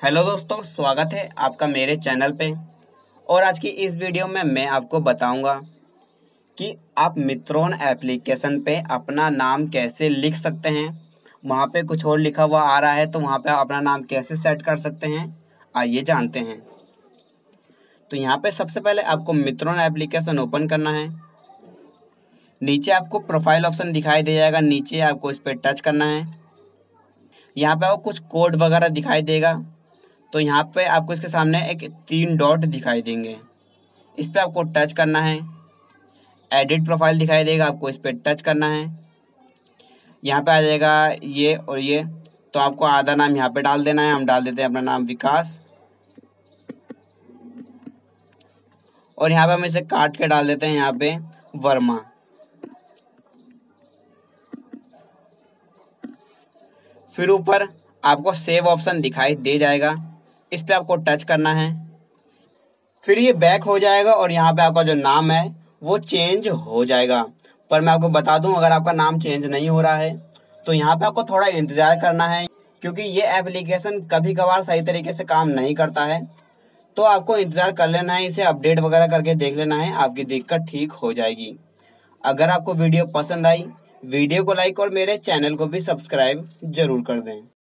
Hello दोस्तों, स्वागत है आपका मेरे चैनल पे। और आज की इस वीडियो में मैं आपको बताऊँगा कि आप मित्रोन एप्लीकेशन पे अपना नाम कैसे लिख सकते हैं। वहाँ पे कुछ और लिखा हुआ आ रहा है तो वहाँ पे आप अपना नाम कैसे सेट कर सकते हैं, आइए जानते हैं। तो यहाँ पे सबसे पहले आपको मित्रोन एप्लीकेशन ओपन करना है। नीचे आपको प्रोफ़ाइल ऑप्शन दिखाई दे जाएगा, नीचे आपको इस पर टच करना है। यहाँ पे आपको कुछ कोड वगैरह दिखाई देगा। तो यहाँ पे आपको इसके सामने एक तीन डॉट दिखाई देंगे। इस पर आपको टच करना है। एडिट प्रोफ़ाइल दिखाई देगा, आपको इस पर टच करना है। यहाँ पे आ जाएगा ये और ये। तो आपको आधा नाम यहाँ पे डाल देना है। हम डाल देते हैं अपना नाम विकास। और यहाँ पे हम इसे काट के डाल देते हैं यहाँ पे वर्मा। फिर ऊपर आपको सेव ऑप्शन दिखाई दे जाएगा। इस पर आपको टच करना है। फिर ये बैक हो जाएगा और यहाँ पे आपका जो नाम है, वो चेंज हो जाएगा। पर मैं आपको बता दूँ, अगर आपका नाम चेंज नहीं हो रहा है तो यहाँ पे आपको थोड़ा इंतज़ार करना है, क्योंकि ये एप्लीकेशन कभी कभार सही तरीके से काम नहीं करता है। तो आपको इंतज़ार कर लेना है, इसे अपडेट वगैरह करके देख लेना है, आपकी दिक्कत ठीक हो जाएगी। अगर आपको वीडियो पसंद आई, वीडियो को लाइक और मेरे चैनल को भी सब्सक्राइब ज़रूर कर दें।